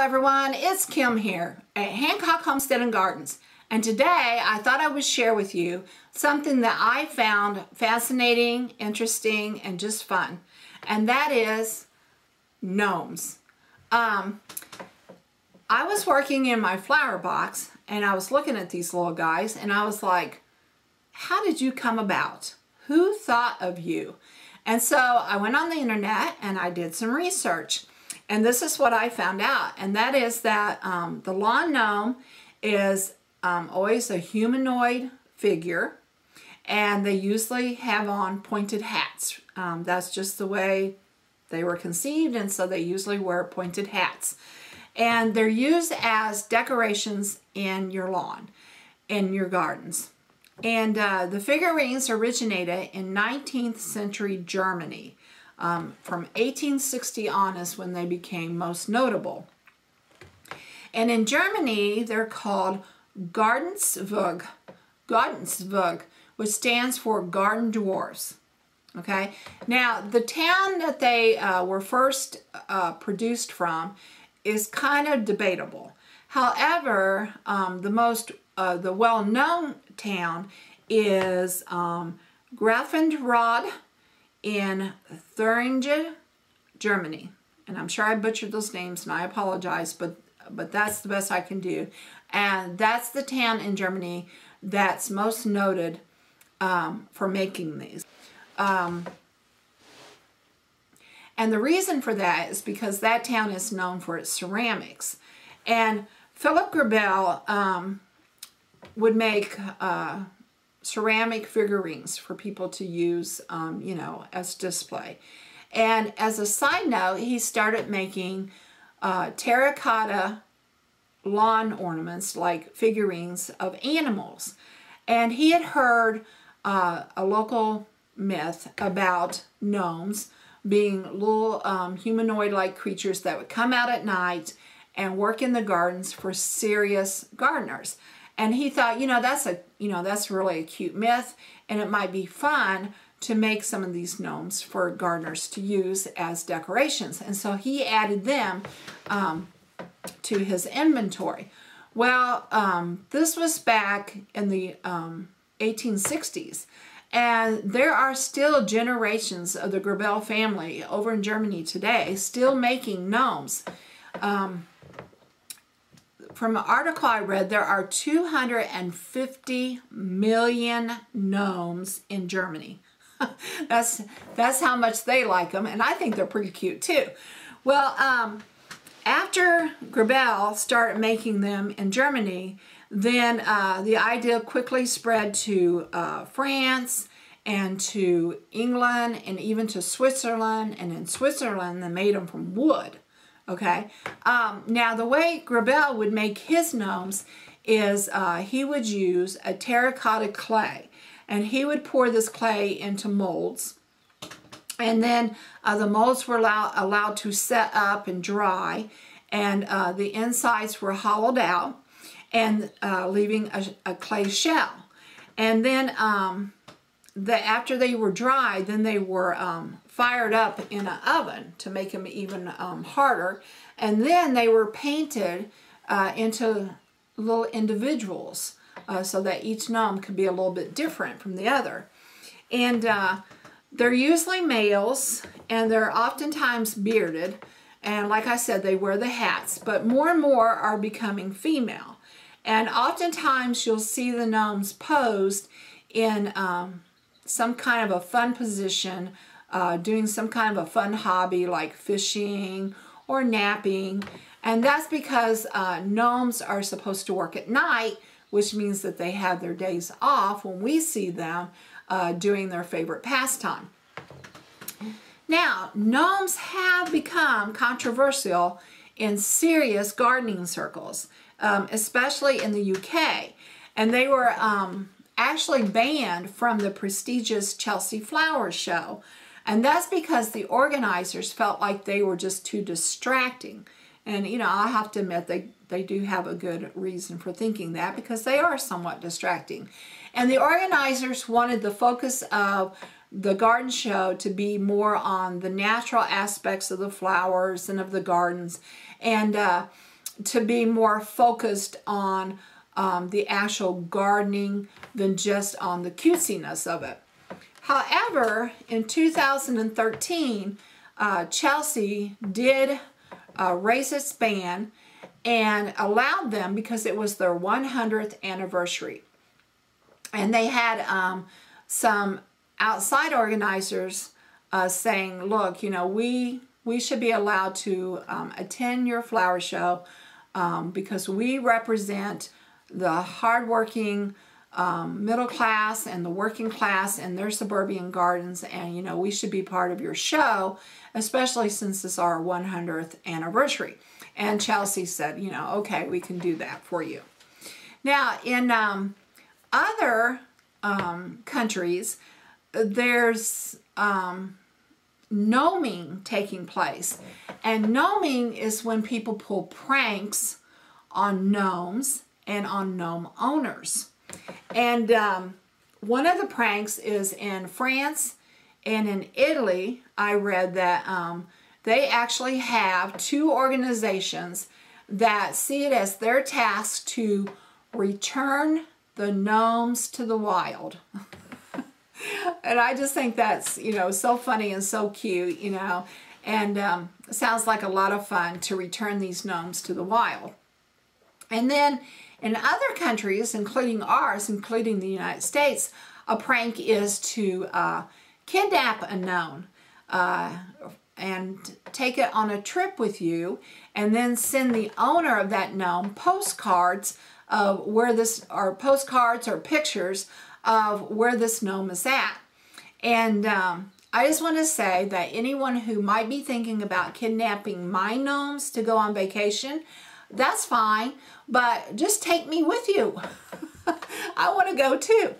everyone, it's Kim here at Hancock Homestead and Gardens. And today I thought I would share with you something that I found fascinating, interesting, and just fun. And that is gnomes. Um, I was working in my flower box and I was looking at these little guys and I was like, how did you come about? Who thought of you? And so I went on the internet and I did some research. And this is what I found out, and that is that um, the lawn gnome is um, always a humanoid figure, and they usually have on pointed hats. Um, that's just the way they were conceived, and so they usually wear pointed hats. And they're used as decorations in your lawn, in your gardens. And uh, the figurines originated in 19th century Germany. Um, from 1860 on is when they became most notable. And in Germany, they're called Gardensvögel, Gardensvögel, which stands for garden dwarfs. Okay, now the town that they uh, were first uh, produced from is kind of debatable. However, um, the most, uh, the well-known town is um, Grafenrod, in Thuringia, Germany. And I'm sure I butchered those names and I apologize, but but that's the best I can do. And that's the town in Germany that's most noted um, for making these. Um, and the reason for that is because that town is known for its ceramics. And Philip Grabel um, would make uh, ceramic figurines for people to use, um, you know, as display. And as a side note, he started making uh, terracotta lawn ornaments, like figurines of animals. And he had heard uh, a local myth about gnomes being little um, humanoid-like creatures that would come out at night and work in the gardens for serious gardeners. And he thought, you know, that's a, you know, that's really a cute myth and it might be fun to make some of these gnomes for gardeners to use as decorations. And so he added them um, to his inventory. Well, um, this was back in the um, 1860s. And there are still generations of the Grabel family over in Germany today still making gnomes. Um, from an article I read, there are 250 million gnomes in Germany. that's that's how much they like them, and I think they're pretty cute too. Well, um, after Grabel started making them in Germany, then uh, the idea quickly spread to uh, France and to England and even to Switzerland. And in Switzerland, they made them from wood okay? Um, now, the way Grabel would make his gnomes is uh, he would use a terracotta clay, and he would pour this clay into molds, and then uh, the molds were allow allowed to set up and dry, and uh, the insides were hollowed out, and uh, leaving a, a, clay shell. And then um, the, after they were dry, then they were um, fired up in an oven to make them even um, harder. And then they were painted uh, into little individuals uh, so that each gnome could be a little bit different from the other. And uh, they're usually males and they're oftentimes bearded. And like I said, they wear the hats, but more and more are becoming female. And oftentimes you'll see the gnomes posed in um, some kind of a fun position, uh, doing some kind of a fun hobby like fishing or napping. And that's because uh, gnomes are supposed to work at night, which means that they have their days off when we see them uh, doing their favorite pastime. Now, gnomes have become controversial in serious gardening circles, um, especially in the UK. And they were um, actually banned from the prestigious Chelsea Flower Show. And that's because the organizers felt like they were just too distracting. And, you know, I have to admit they, they do have a good reason for thinking that because they are somewhat distracting. And the organizers wanted the focus of the garden show to be more on the natural aspects of the flowers and of the gardens and uh, to be more focused on um, the actual gardening than just on the cutesiness of it. However, in 2013, uh, Chelsea did uh, raise its ban and allowed them because it was their 100th anniversary. And they had um, some outside organizers uh, saying, look, you know, we, we should be allowed to um, attend your flower show um, because we represent the hardworking um, middle class and the working class and their suburban gardens. And you know we should be part of your show especially since it's our 100th anniversary. And Chelsea said you know okay we can do that for you. Now in um, other um, countries there's um, gnoming taking place. And gnoming is when people pull pranks on gnomes and on gnome owners and um, one of the pranks is in France and in Italy. I read that um, they actually have two organizations that see it as their task to return the gnomes to the wild. and I just think that's, you know, so funny and so cute, you know, and um, sounds like a lot of fun to return these gnomes to the wild. And then in other countries, including ours, including the United States, a prank is to uh, kidnap a gnome uh, and take it on a trip with you and then send the owner of that gnome postcards of where this, or postcards or pictures of where this gnome is at. And um, I just want to say that anyone who might be thinking about kidnapping my gnomes to go on vacation, that's fine, but just take me with you. I want to go too.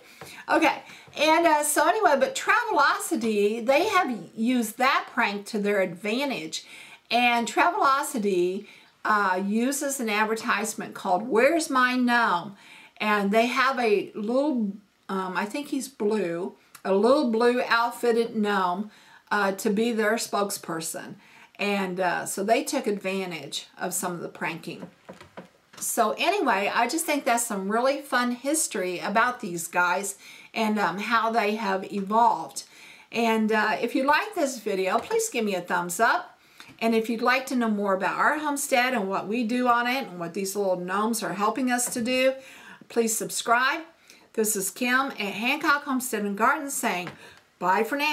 Okay, and uh, so anyway, but Travelocity, they have used that prank to their advantage. And Travelocity uh, uses an advertisement called Where's My Gnome? And they have a little, um, I think he's blue, a little blue outfitted gnome uh, to be their spokesperson. And uh, so they took advantage of some of the pranking. So anyway, I just think that's some really fun history about these guys and um, how they have evolved. And uh, if you like this video, please give me a thumbs up. And if you'd like to know more about our homestead and what we do on it and what these little gnomes are helping us to do, please subscribe. This is Kim at Hancock Homestead and Garden saying bye for now.